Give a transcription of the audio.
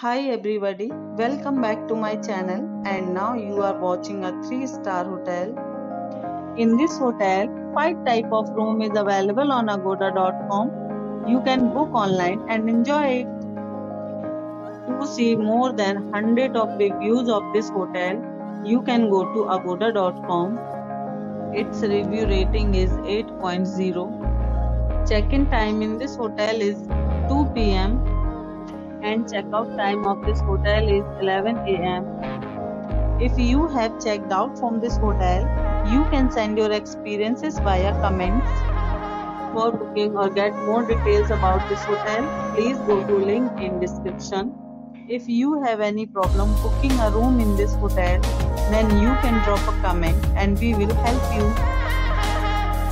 Hi everybody, welcome back to my channel and now you are watching a 3 star hotel. In this hotel, 5 type of room is available on agoda.com. You can book online and enjoy it. To see more than 100 of reviews of this hotel, you can go to agoda.com. Its review rating is 8.0. Check-in time in this hotel is 2 p.m. and checkout time of this hotel is 11 a.m. If you have checked out from this hotel, you can send your experiences via comments. For booking or get more details about this hotel, please go to link in description. If you have any problem booking a room in this hotel, then you can drop a comment and we will help you.